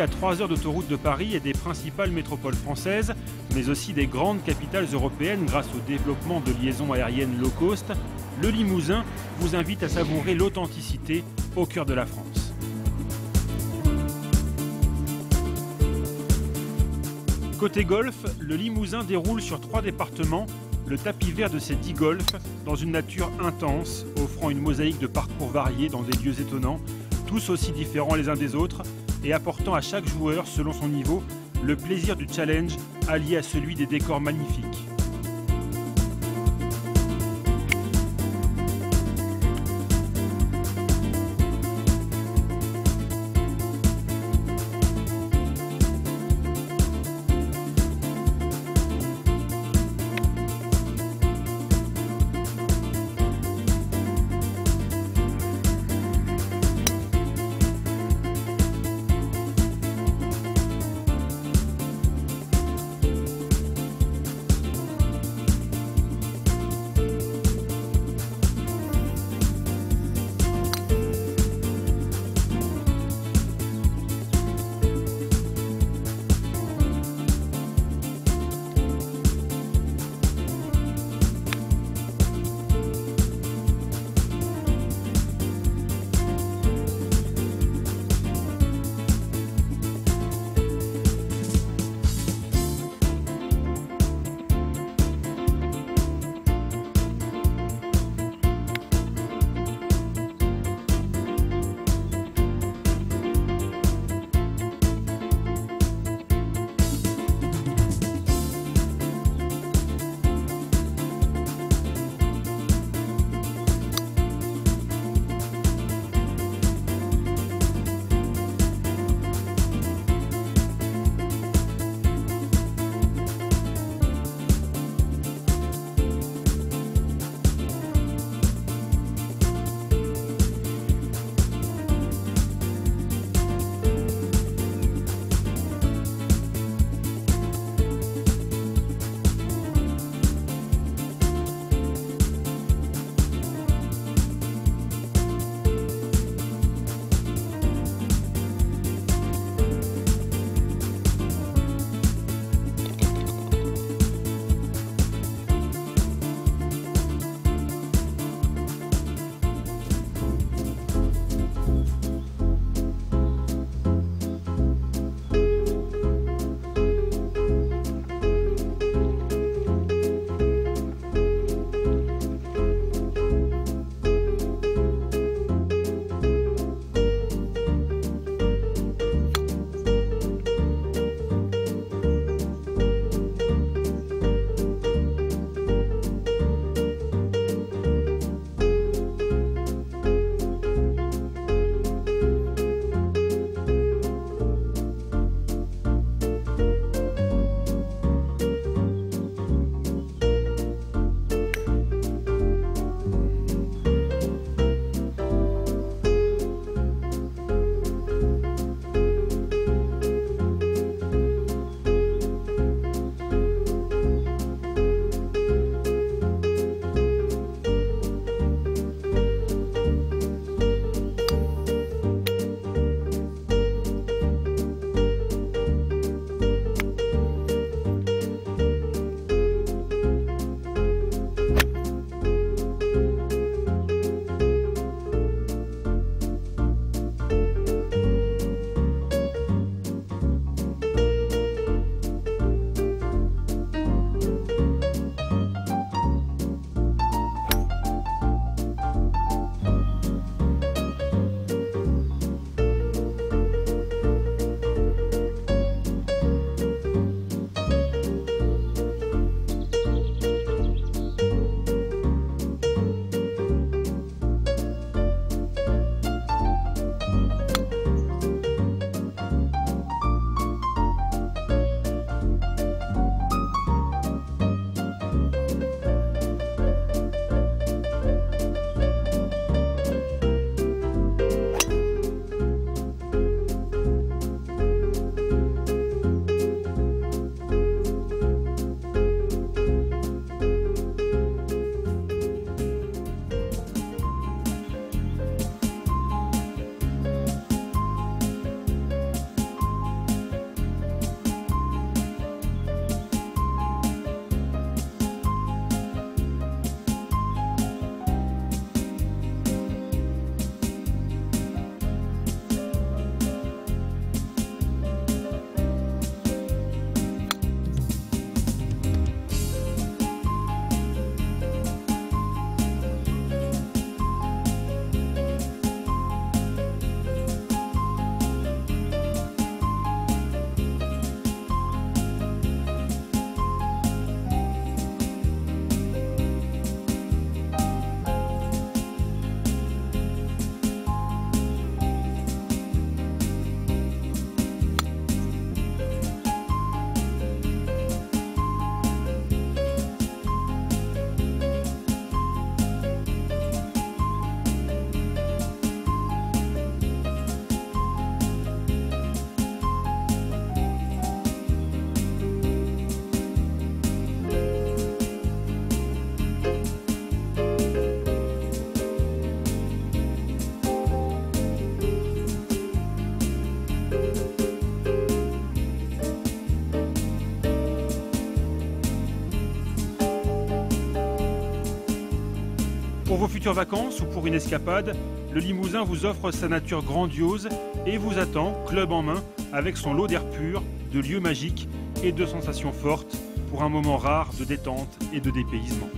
À 3 heures d'autoroute de Paris et des principales métropoles françaises, mais aussi des grandes capitales européennes grâce au développement de liaisons aériennes low cost, le Limousin vous invite à savourer l'authenticité au cœur de la France. Côté golf, le Limousin déroule sur trois départements le tapis vert de ces 10 golfs dans une nature intense, offrant une mosaïque de parcours variés dans des lieux étonnants, tous aussi différents les uns des autres, et apportant à chaque joueur, selon son niveau, le plaisir du challenge allié à celui des décors magnifiques. Futures vacances ou pour une escapade, le Limousin vous offre sa nature grandiose et vous attend, club en main, avec son lot d'air pur, de lieux magiques et de sensations fortes pour un moment rare de détente et de dépaysement.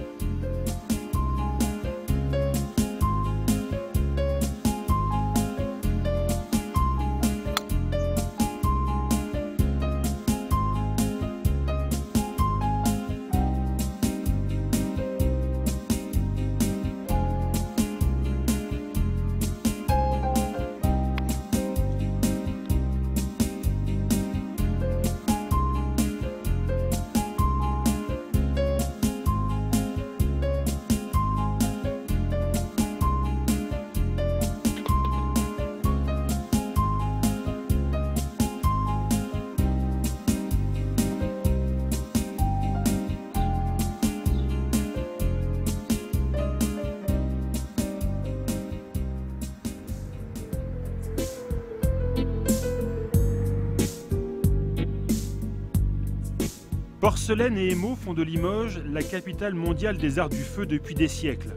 Porcelaine et émaux font de Limoges la capitale mondiale des arts du feu depuis des siècles.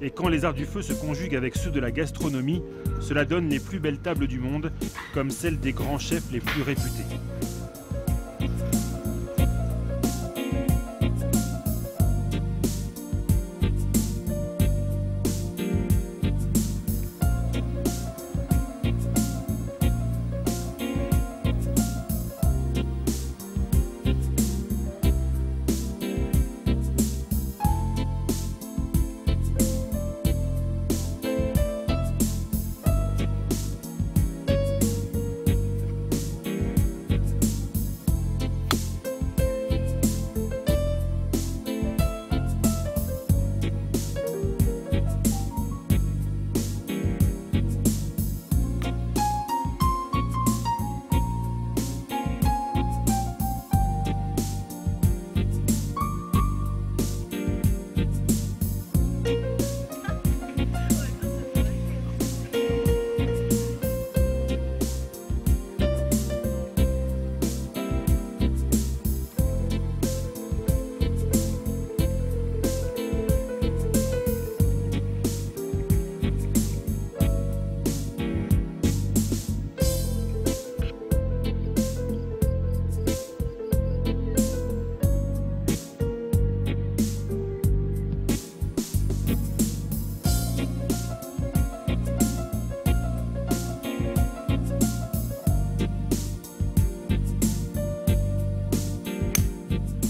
Et quand les arts du feu se conjuguent avec ceux de la gastronomie, cela donne les plus belles tables du monde, comme celles des grands chefs les plus réputés.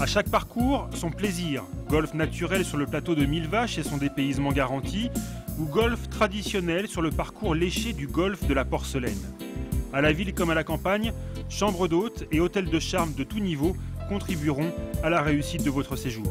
À chaque parcours, son plaisir. Golf naturel sur le plateau de Mille Vaches et son dépaysement garanti, ou golf traditionnel sur le parcours léché du golfe de la Porcelaine. À la ville comme à la campagne, chambres d'hôtes et hôtels de charme de tout niveau contribueront à la réussite de votre séjour.